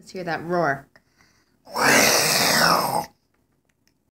Let's hear that roar.